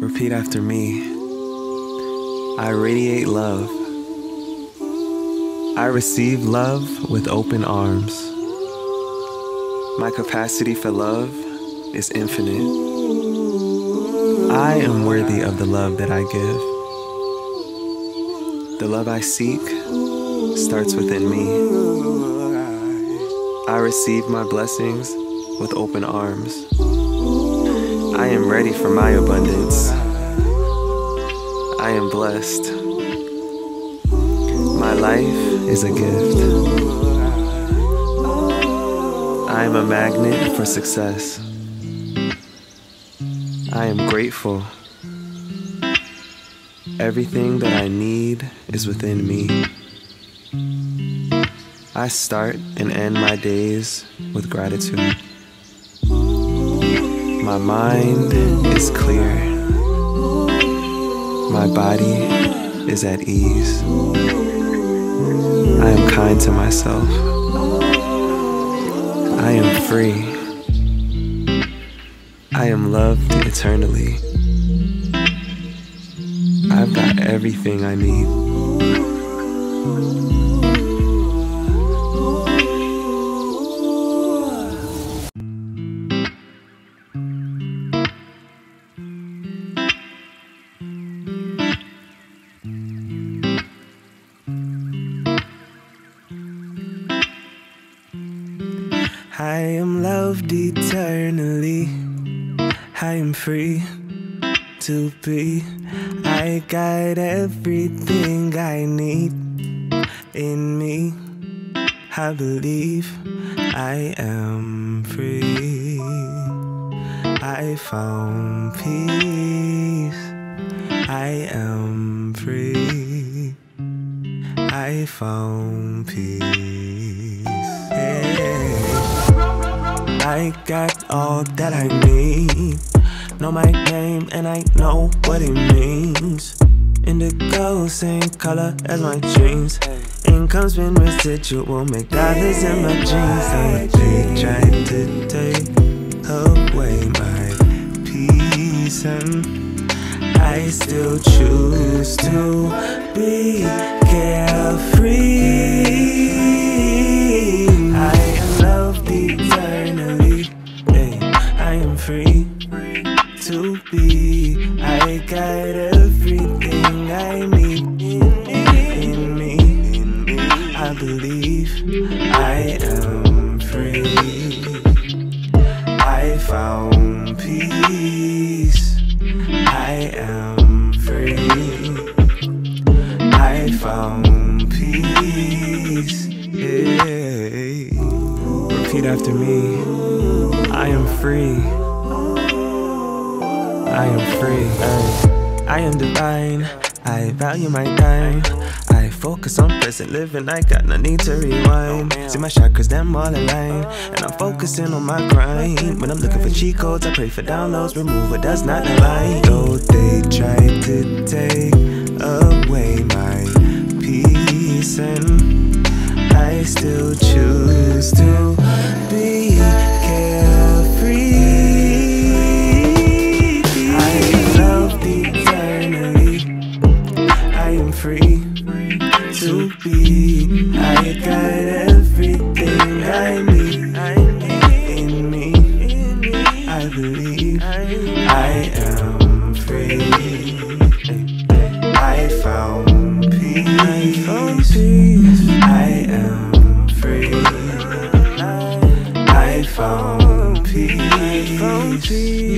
Repeat after me. I radiate love. I receive love with open arms. My capacity for love is infinite. I am worthy of the love that I give. The love I seek starts within me. I receive my blessings with open arms. I am ready for my abundance. I am blessed. My life is a gift. I am a magnet for success. I am grateful. Everything that I need is within me. I start and end my days with gratitude. My mind is clear. My body is at ease. I am kind to myself. I am free. I am loved eternally. I've got everything I need. I am loved eternally. I am free to be. I got everything I need in me. I believe I am free. I found peace. I am free. I found peace. I got all that I need. Know my name and I know what it means. Indigo, same color as my jeans. Income's been residual, make dollars in my jeans. They tried to take away my peace, and I still choose to be carefree. Everything I need in me. I believe I am free. I found peace. I am free. I found peace. Repeat after me. I am free. I am free. I am divine. I value my time. I focus on present living. I got no need to rewind. See my chakras, them all aligned. And I'm focusing on my grind. When I'm looking for cheat codes, I pray for downloads. Remove what does not align. Though they try to take to be. I got everything I need in me. I believe I am free. I found peace. I am free. I found peace.